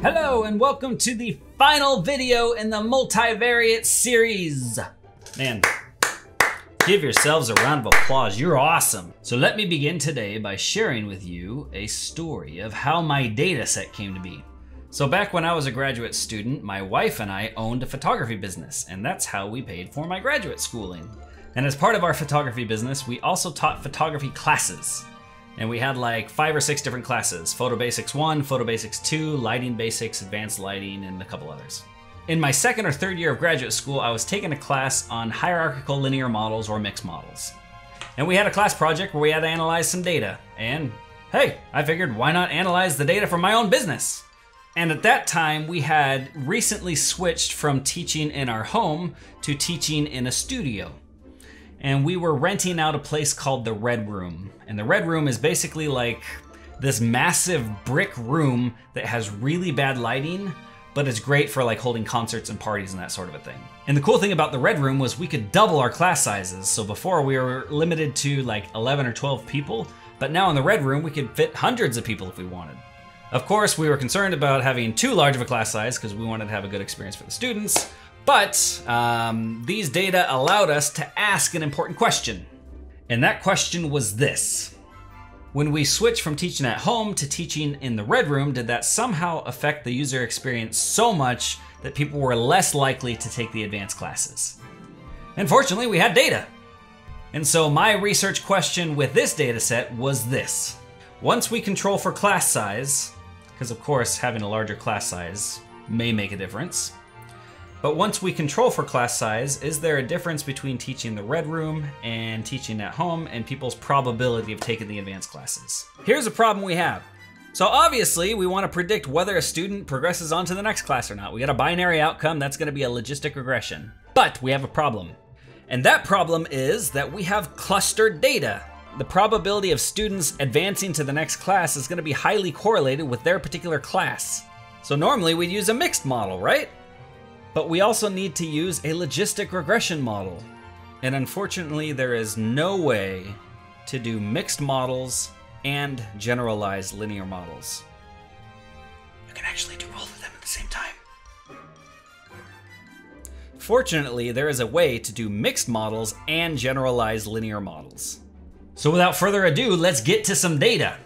Hello and welcome to the final video in the multivariate series. Man, give yourselves a round of applause. You're awesome. So let me begin today by sharing with you a story of how my data set came to be. So back when I was a graduate student, my wife and I owned a photography business, and that's how we paid for my graduate schooling. And as part of our photography business, we also taught photography classes. And we had like five or six different classes Photo Basics 1, Photo Basics 2, Lighting Basics, Advanced Lighting, and a couple others. In my second or third year of graduate school, I was taking a class on hierarchical linear models or mixed models. And we had a class project where we had to analyze some data. And hey, I figured why not analyze the data from my own business? And at that time, we had recently switched from teaching in our home to teaching in a studio and we were renting out a place called the Red Room. And the Red Room is basically like this massive brick room that has really bad lighting, but it's great for like holding concerts and parties and that sort of a thing. And the cool thing about the Red Room was we could double our class sizes. So before we were limited to like 11 or 12 people, but now in the Red Room we could fit hundreds of people if we wanted. Of course, we were concerned about having too large of a class size because we wanted to have a good experience for the students, but um, these data allowed us to ask an important question. And that question was this. When we switched from teaching at home to teaching in the Red Room, did that somehow affect the user experience so much that people were less likely to take the advanced classes? Unfortunately, we had data. And so my research question with this data set was this. Once we control for class size, because of course having a larger class size may make a difference, but once we control for class size, is there a difference between teaching the red room and teaching at home and people's probability of taking the advanced classes? Here's a problem we have. So obviously, we want to predict whether a student progresses on to the next class or not. We got a binary outcome, that's going to be a logistic regression. But we have a problem. And that problem is that we have clustered data. The probability of students advancing to the next class is going to be highly correlated with their particular class. So normally we'd use a mixed model, right? But we also need to use a logistic regression model. And unfortunately, there is no way to do mixed models and generalized linear models. You can actually do both of them at the same time. Fortunately, there is a way to do mixed models and generalized linear models. So without further ado, let's get to some data.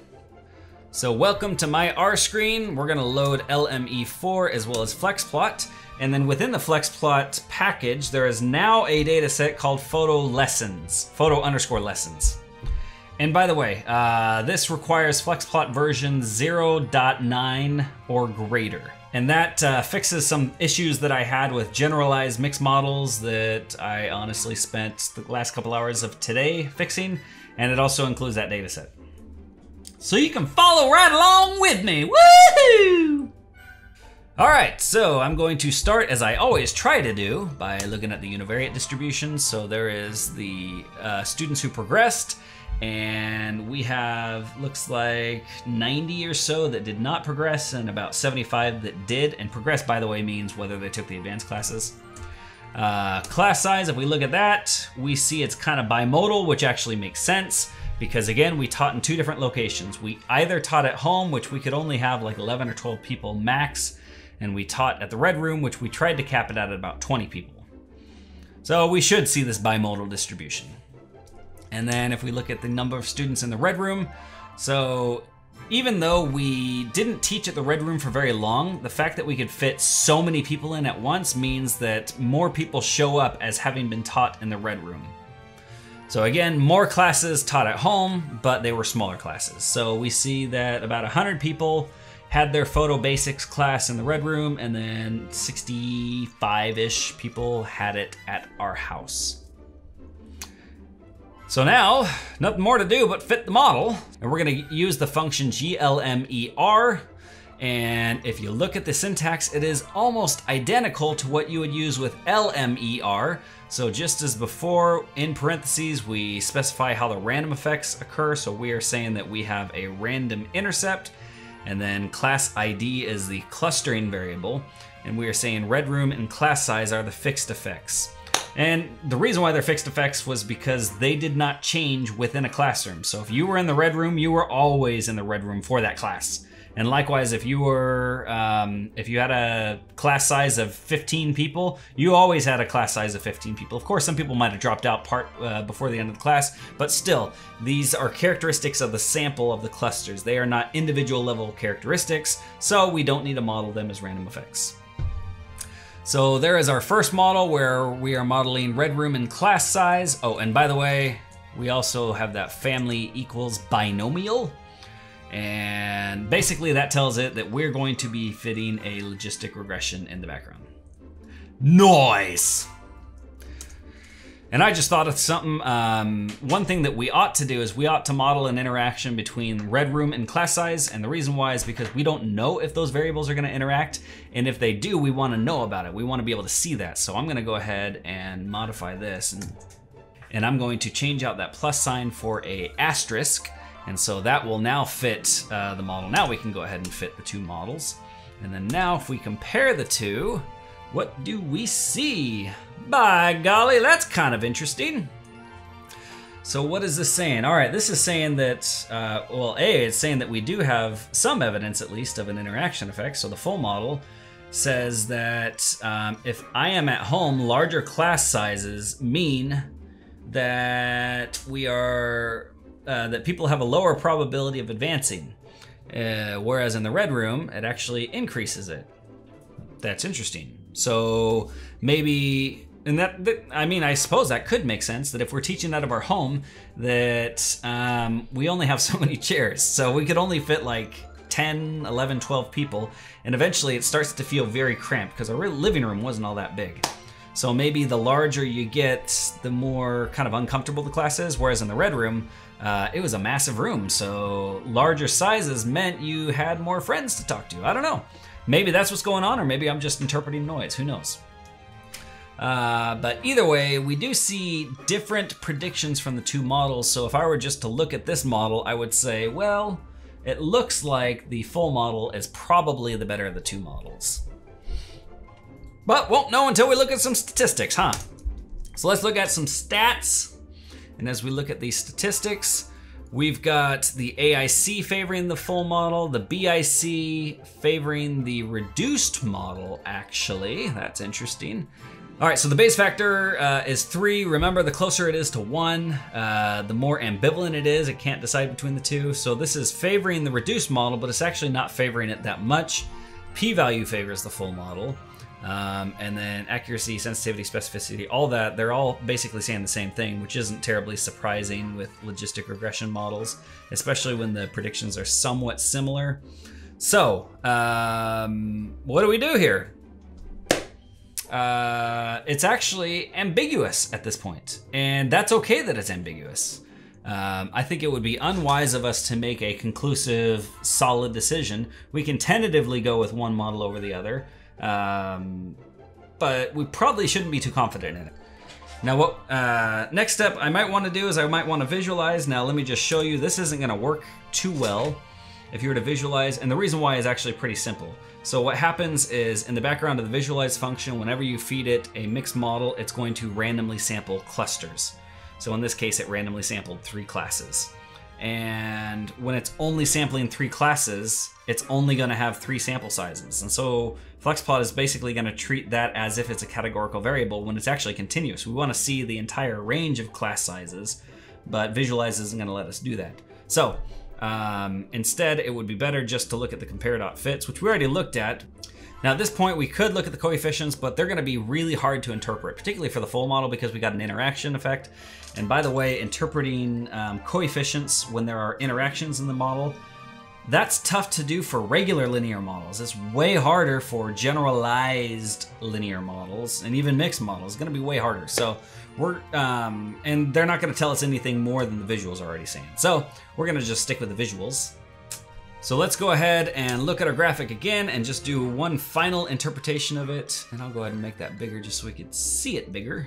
So welcome to my R screen. We're gonna load LME4 as well as FlexPlot. And then within the FlexPlot package, there is now a data set called Photo Lessons, Photo underscore Lessons. And by the way, uh, this requires FlexPlot version 0.9 or greater. And that uh, fixes some issues that I had with generalized mixed models that I honestly spent the last couple hours of today fixing. And it also includes that data set. So you can follow right along with me. Woohoo! All right, so I'm going to start as I always try to do by looking at the univariate distribution. So there is the uh, students who progressed, and we have looks like 90 or so that did not progress, and about 75 that did. And progress, by the way, means whether they took the advanced classes. Uh, class size, if we look at that, we see it's kind of bimodal, which actually makes sense because again, we taught in two different locations. We either taught at home, which we could only have like 11 or 12 people max, and we taught at the Red Room, which we tried to cap it at about 20 people. So we should see this bimodal distribution. And then if we look at the number of students in the Red Room, so even though we didn't teach at the Red Room for very long, the fact that we could fit so many people in at once means that more people show up as having been taught in the Red Room. So again, more classes taught at home, but they were smaller classes. So we see that about 100 people had their photo basics class in the red room, and then 65 ish people had it at our house. So now, nothing more to do but fit the model, and we're gonna use the function glmer. And if you look at the syntax, it is almost identical to what you would use with LMER. So just as before, in parentheses, we specify how the random effects occur. So we are saying that we have a random intercept and then class ID is the clustering variable. And we are saying red room and class size are the fixed effects. And the reason why they're fixed effects was because they did not change within a classroom. So if you were in the red room, you were always in the red room for that class. And likewise, if you were, um, if you had a class size of 15 people, you always had a class size of 15 people. Of course, some people might have dropped out part uh, before the end of the class, but still, these are characteristics of the sample of the clusters. They are not individual level characteristics, so we don't need to model them as random effects. So there is our first model where we are modeling red room and class size. Oh, and by the way, we also have that family equals binomial. And basically that tells it that we're going to be fitting a logistic regression in the background. Noise! And I just thought of something. Um, one thing that we ought to do is we ought to model an interaction between red room and class size. And the reason why is because we don't know if those variables are going to interact. And if they do, we want to know about it. We want to be able to see that. So I'm going to go ahead and modify this. And, and I'm going to change out that plus sign for a asterisk. And so that will now fit uh, the model. Now we can go ahead and fit the two models. And then now if we compare the two, what do we see? By golly, that's kind of interesting. So what is this saying? All right, this is saying that, uh, well, A, it's saying that we do have some evidence at least of an interaction effect. So the full model says that um, if I am at home, larger class sizes mean that we are, uh, that people have a lower probability of advancing. Uh, whereas in the red room, it actually increases it. That's interesting. So maybe and that, that, I mean, I suppose that could make sense that if we're teaching out of our home, that um, we only have so many chairs. So we could only fit like 10, 11, 12 people. And eventually it starts to feel very cramped because our living room wasn't all that big. So maybe the larger you get, the more kind of uncomfortable the class is. Whereas in the red room, uh, it was a massive room. So larger sizes meant you had more friends to talk to. I don't know. Maybe that's what's going on, or maybe I'm just interpreting noise. Who knows? Uh, but either way, we do see different predictions from the two models. So if I were just to look at this model, I would say, well, it looks like the full model is probably the better of the two models. But won't know until we look at some statistics, huh? So let's look at some stats. And as we look at these statistics, we've got the AIC favoring the full model, the BIC favoring the reduced model, actually. That's interesting. All right, so the Bayes factor uh, is three. Remember, the closer it is to one, uh, the more ambivalent it is. It can't decide between the two. So this is favoring the reduced model, but it's actually not favoring it that much. P-value favors the full model. Um, and then accuracy, sensitivity, specificity, all that, they're all basically saying the same thing, which isn't terribly surprising with logistic regression models, especially when the predictions are somewhat similar. So, um, what do we do here? uh, it's actually ambiguous at this point, and that's okay that it's ambiguous. Um, I think it would be unwise of us to make a conclusive, solid decision. We can tentatively go with one model over the other, um, but we probably shouldn't be too confident in it. Now, what uh, next step I might want to do is I might want to visualize. Now, let me just show you. This isn't going to work too well if you were to visualize, and the reason why is actually pretty simple. So what happens is in the background of the visualize function, whenever you feed it a mixed model, it's going to randomly sample clusters. So in this case, it randomly sampled three classes. And when it's only sampling three classes, it's only going to have three sample sizes. And so FlexPlot is basically going to treat that as if it's a categorical variable when it's actually continuous. We want to see the entire range of class sizes, but Visualize isn't going to let us do that. So um, instead, it would be better just to look at the compare.fits, which we already looked at. Now at this point, we could look at the coefficients, but they're gonna be really hard to interpret, particularly for the full model because we got an interaction effect. And by the way, interpreting um, coefficients when there are interactions in the model, that's tough to do for regular linear models. It's way harder for generalized linear models and even mixed models. It's gonna be way harder. So we're, um, and they're not gonna tell us anything more than the visuals are already saying. So we're gonna just stick with the visuals. So let's go ahead and look at our graphic again and just do one final interpretation of it. And I'll go ahead and make that bigger just so we can see it bigger.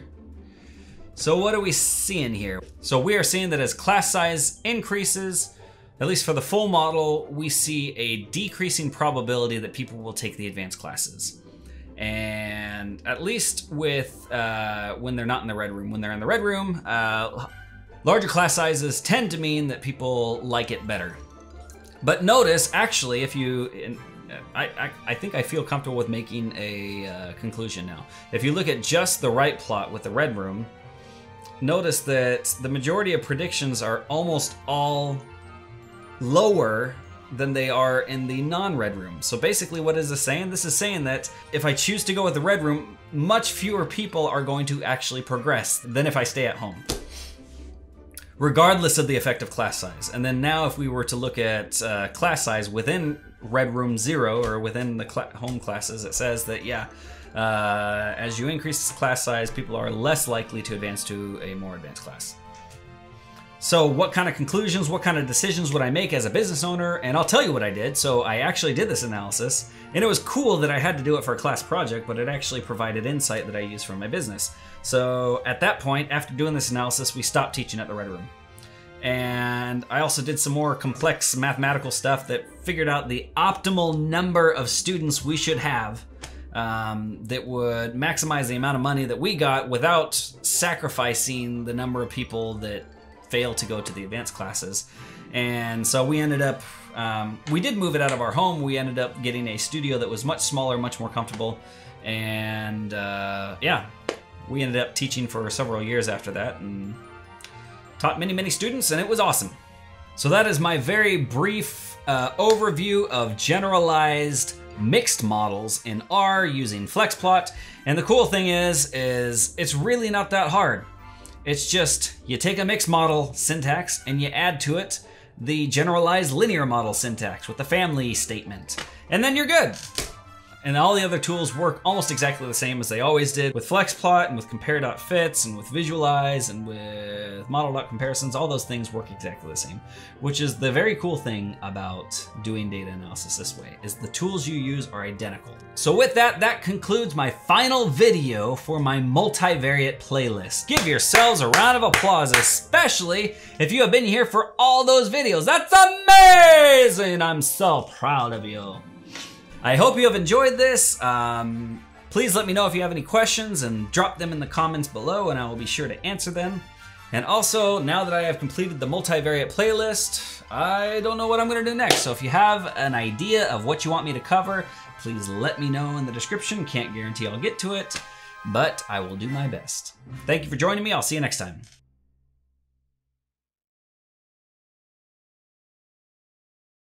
So what are we seeing here? So we are seeing that as class size increases, at least for the full model, we see a decreasing probability that people will take the advanced classes. And at least with uh, when they're not in the red room, when they're in the red room, uh, larger class sizes tend to mean that people like it better. But notice, actually, if you, I, I, I think I feel comfortable with making a uh, conclusion now. If you look at just the right plot with the red room, notice that the majority of predictions are almost all lower than they are in the non-red room. So basically what is this saying? This is saying that if I choose to go with the red room, much fewer people are going to actually progress than if I stay at home. Regardless of the effect of class size. And then now if we were to look at uh, class size within red room zero or within the cl home classes, it says that, yeah, uh, as you increase class size, people are less likely to advance to a more advanced class. So, what kind of conclusions, what kind of decisions would I make as a business owner? And I'll tell you what I did. So, I actually did this analysis, and it was cool that I had to do it for a class project, but it actually provided insight that I use for my business. So, at that point, after doing this analysis, we stopped teaching at the Red Room. And I also did some more complex mathematical stuff that figured out the optimal number of students we should have um, that would maximize the amount of money that we got without sacrificing the number of people that fail to go to the advanced classes. And so we ended up, um, we did move it out of our home. We ended up getting a studio that was much smaller, much more comfortable. And uh, yeah, we ended up teaching for several years after that and taught many, many students, and it was awesome. So that is my very brief uh, overview of generalized mixed models in R using FlexPlot. And the cool thing is, is it's really not that hard. It's just you take a mixed model syntax and you add to it the generalized linear model syntax with the family statement. And then you're good. And all the other tools work almost exactly the same as they always did with FlexPlot and with compare.fits and with visualize and with model.comparisons. All those things work exactly the same, which is the very cool thing about doing data analysis this way is the tools you use are identical. So with that, that concludes my final video for my multivariate playlist. Give yourselves a round of applause, especially if you have been here for all those videos. That's amazing! I'm so proud of you. I hope you have enjoyed this. Um, please let me know if you have any questions and drop them in the comments below and I will be sure to answer them. And also, now that I have completed the multivariate playlist, I don't know what I'm gonna do next. So if you have an idea of what you want me to cover, please let me know in the description. Can't guarantee I'll get to it, but I will do my best. Thank you for joining me. I'll see you next time.